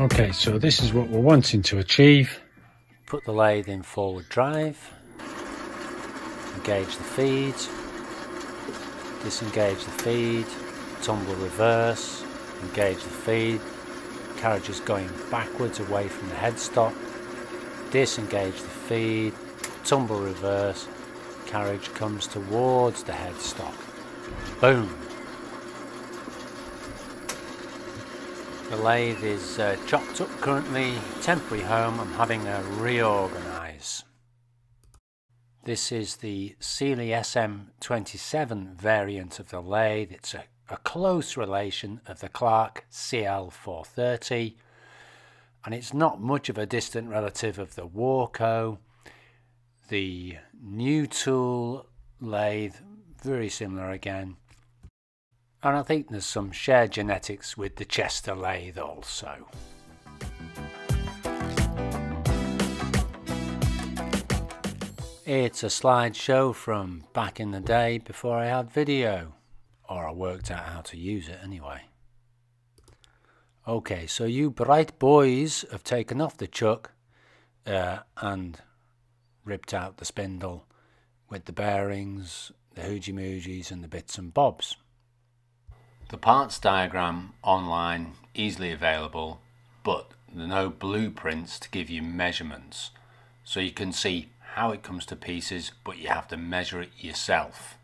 Okay, so this is what we're wanting to achieve. Put the lathe in forward drive, engage the feed, disengage the feed, tumble reverse, engage the feed, carriage is going backwards away from the headstock, disengage the feed, tumble reverse, carriage comes towards the headstock. Boom! The lathe is uh, chopped up currently, temporary home, I'm having a reorganise. This is the Sealey SM27 variant of the lathe. It's a, a close relation of the Clarke CL430 and it's not much of a distant relative of the Warco. The new tool lathe, very similar again. And I think there's some shared genetics with the Chester lathe also. It's a slideshow from back in the day before I had video, or I worked out how to use it anyway. Okay, so you bright boys have taken off the chuck uh, and ripped out the spindle with the bearings, the hoogie and the bits and bobs. The parts diagram online easily available but no blueprints to give you measurements so you can see how it comes to pieces but you have to measure it yourself.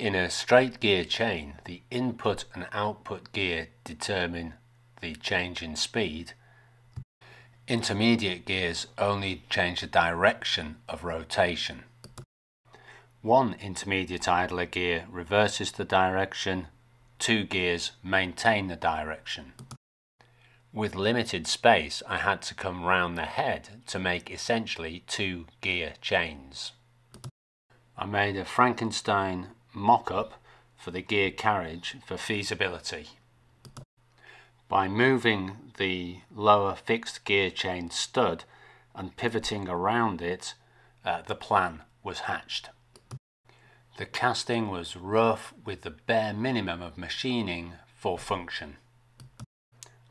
In a straight gear chain the input and output gear determine the change in speed. Intermediate gears only change the direction of rotation. One intermediate idler gear reverses the direction two gears maintain the direction. With limited space I had to come round the head to make essentially two gear chains. I made a Frankenstein mock-up for the gear carriage for feasibility. By moving the lower fixed gear chain stud and pivoting around it, uh, the plan was hatched. The casting was rough with the bare minimum of machining for function.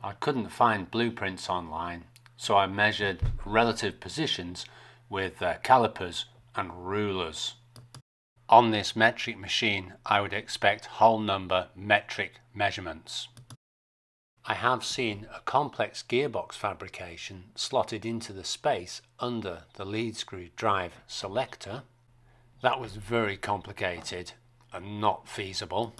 I couldn't find blueprints online, so I measured relative positions with uh, calipers and rulers. On this metric machine, I would expect whole number metric measurements. I have seen a complex gearbox fabrication slotted into the space under the lead screw drive selector that was very complicated and not feasible.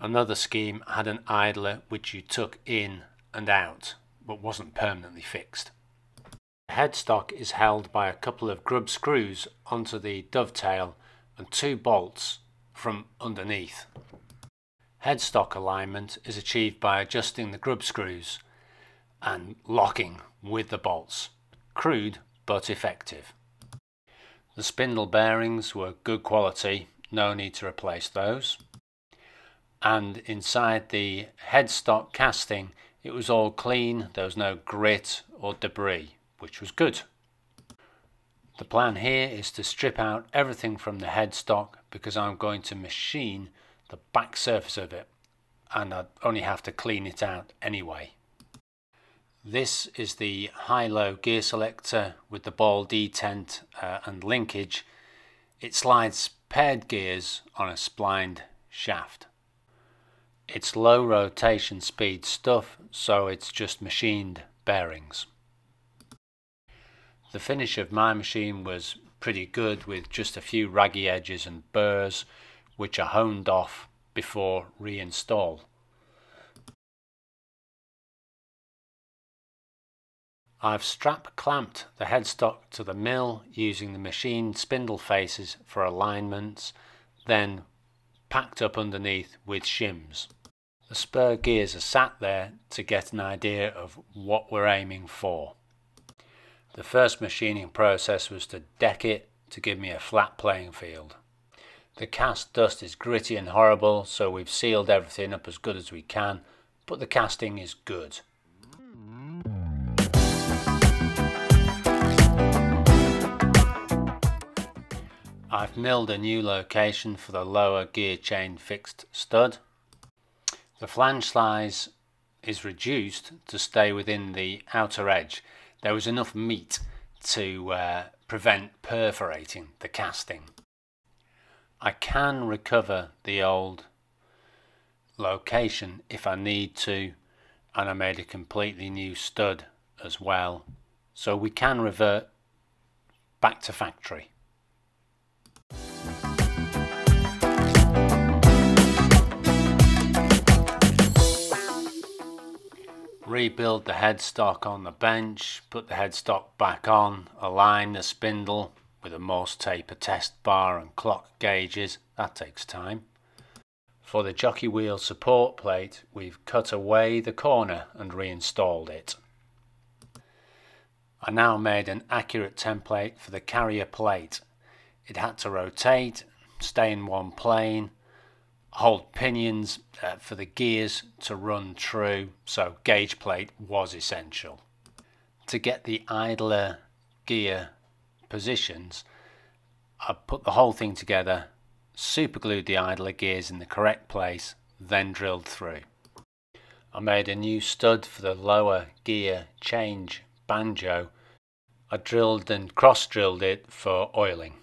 Another scheme had an idler which you took in and out but wasn't permanently fixed. The headstock is held by a couple of grub screws onto the dovetail and two bolts from underneath. Headstock alignment is achieved by adjusting the grub screws and locking with the bolts. Crude but effective. The spindle bearings were good quality, no need to replace those. And inside the headstock casting, it was all clean, there was no grit or debris, which was good. The plan here is to strip out everything from the headstock because I'm going to machine the back surface of it and I'd only have to clean it out anyway. This is the high-low gear selector with the ball detent uh, and linkage. It slides paired gears on a splined shaft. It's low rotation speed stuff, so it's just machined bearings. The finish of my machine was pretty good with just a few raggy edges and burrs which are honed off before reinstall. I've strap clamped the headstock to the mill using the machine spindle faces for alignments, then packed up underneath with shims. The spur gears are sat there to get an idea of what we're aiming for. The first machining process was to deck it to give me a flat playing field. The cast dust is gritty and horrible so we've sealed everything up as good as we can but the casting is good. I've milled a new location for the lower gear chain fixed stud. The flange size is reduced to stay within the outer edge, there was enough meat to uh, prevent perforating the casting. I can recover the old location if I need to and I made a completely new stud as well so we can revert back to factory. Rebuild the headstock on the bench, put the headstock back on, align the spindle with a Morse taper test bar and clock gauges, that takes time. For the jockey wheel support plate, we've cut away the corner and reinstalled it. I now made an accurate template for the carrier plate. It had to rotate, stay in one plane, hold pinions uh, for the gears to run true, so gauge plate was essential. To get the idler gear positions, I put the whole thing together, superglued the idler gears in the correct place, then drilled through. I made a new stud for the lower gear change banjo. I drilled and cross drilled it for oiling.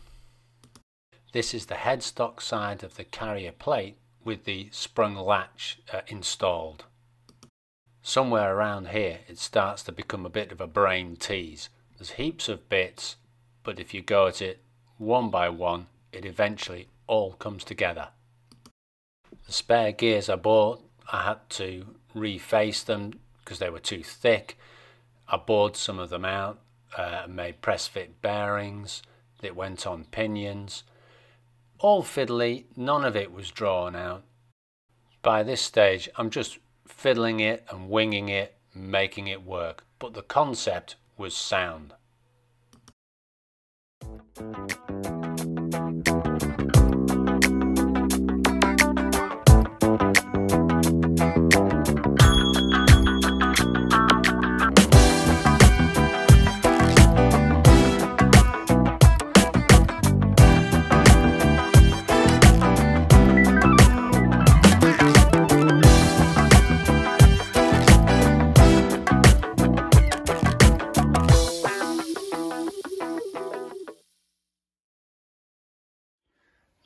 This is the headstock side of the carrier plate with the sprung latch uh, installed. Somewhere around here it starts to become a bit of a brain tease. There's heaps of bits, but if you go at it one by one, it eventually all comes together. The spare gears I bought, I had to reface them because they were too thick. I bored some of them out, uh, made press fit bearings that went on pinions all fiddly, none of it was drawn out. By this stage, I'm just fiddling it and winging it, making it work, but the concept was sound.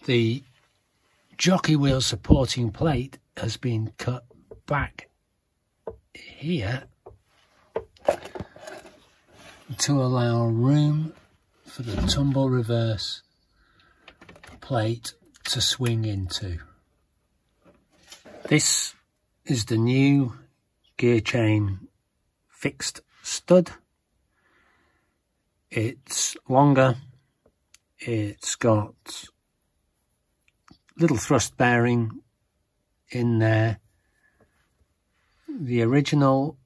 The jockey wheel supporting plate has been cut back here to allow room for the tumble reverse plate to swing into. This is the new gear chain fixed stud. It's longer, it's got little thrust bearing in there. The original,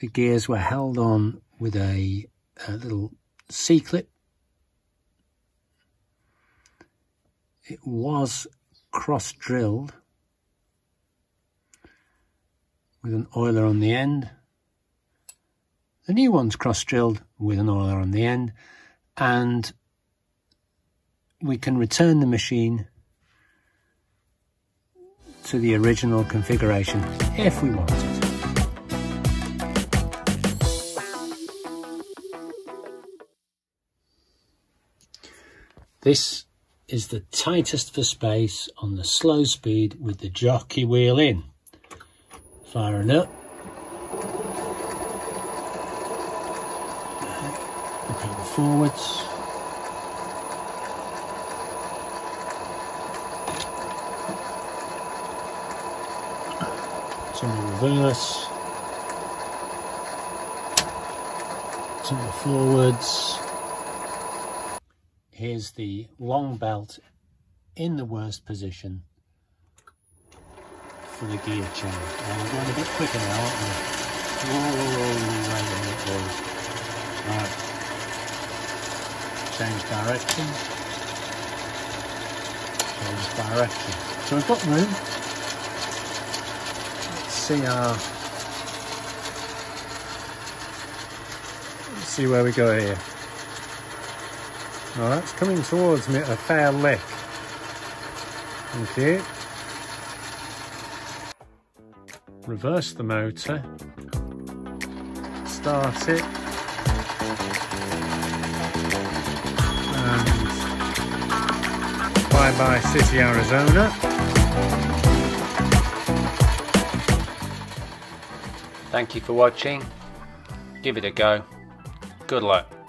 the gears were held on with a, a little C-clip. It was cross-drilled with an oiler on the end. The new one's cross-drilled with an oiler on the end and we can return the machine to the original configuration if we want it. This is the tightest for space on the slow speed with the jockey wheel in. Firing up. Looking forwards. Reverse, tumble forwards. Here's the long belt in the worst position for the gear change. Now we're going a bit quicker now? Whoa, oh, wait a minute, boys. Right. Change direction. Change direction. So we've got room see our let's see where we go here. Well, that's coming towards me at a fair lick. Okay. reverse the motor, start it, and bye bye City, Arizona. Thank you for watching. Give it a go. Good luck.